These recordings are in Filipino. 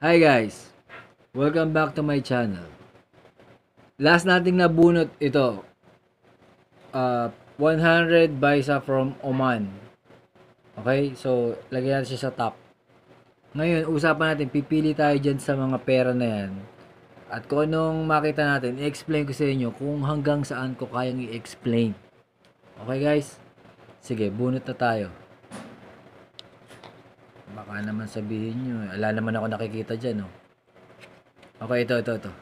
Hi guys! Welcome back to my channel. Last nating nabunot ito. Uh, 100 Baisa from Oman. Okay? So, lagyan natin siya sa top. Ngayon, usapan natin, pipili tayo dyan sa mga pera na yan. At kung anong makita natin, i-explain ko sa inyo kung hanggang saan ko kayang i-explain. Okay guys? Sige, bunot na tayo. Baka naman sabihin nyo, eh, ala naman ako nakikita dyan, oh. Okay, ito, ito, ito.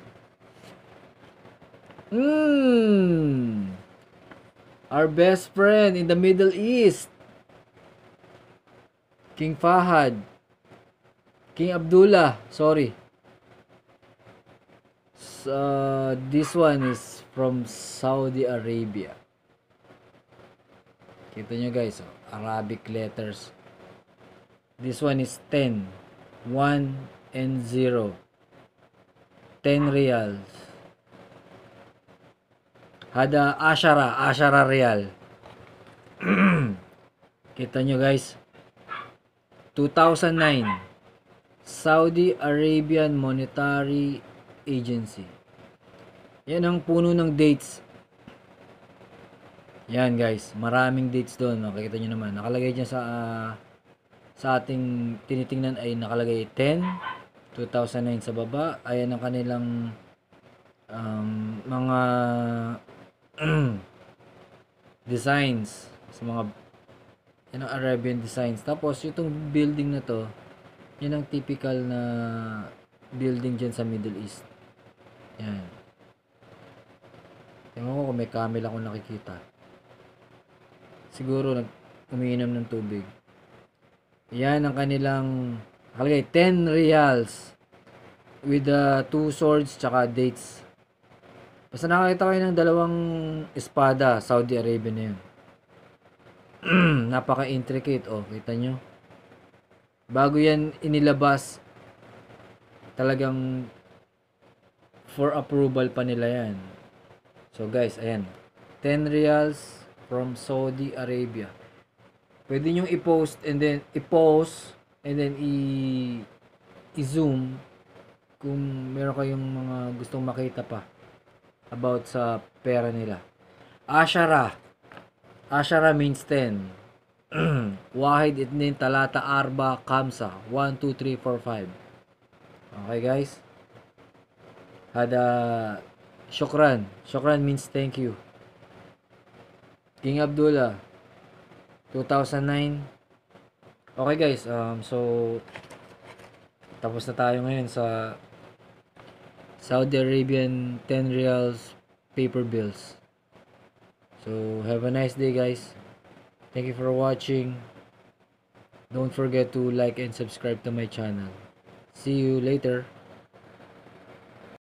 Mmm! Our best friend in the Middle East. King Fahad. King Abdullah, sorry. So, this one is from Saudi Arabia. Kita nyo guys, oh, Arabic letters. This one is 10. 1 and 0. 10 reals. Hada ashara, ashara real. Kita nyo guys. 2009. Saudi Arabian Monetary Agency. Yan ang puno ng dates. Yan guys, maraming dates doon. Makikita nyo naman. Nakalagay dyan sa uh, sa ating tinitingnan ay nakalagay 10 2009 sa baba. Ayan ang kanilang um, mga designs. Sa mga yan ang Arabian designs. Tapos itong building na to yan ang typical na building dyan sa Middle East. Yan. Tingnan ko kung may camel ako nakikita. Siguro nag umiinom ng tubig yan ang kanilang nakalagay 10 reals with the uh, two swords tsaka dates. Basta nakakita kayo ng dalawang espada, Saudi Arabia na yun. Napaka-intricate, oh, kita nyo. Bago yan inilabas, talagang for approval pa nila yan. So guys, ayan. 10 reals from Saudi Arabia. Pwede nyo i-post and then i-post and then i i-zoom kung meron kayong mga gustong makita pa about sa pera nila. Ashara. Ashara means 10. Wahid itnin talata arba kamsa. 1, 2, 3, 4, 5. Okay guys? Hada shukran. Shukran means thank you. King Abdullah. 2009. Okay guys, um, so tapos na tayo ngayon sa Saudi Arabian 10 reals paper bills. So, have a nice day guys. Thank you for watching. Don't forget to like and subscribe to my channel. See you later.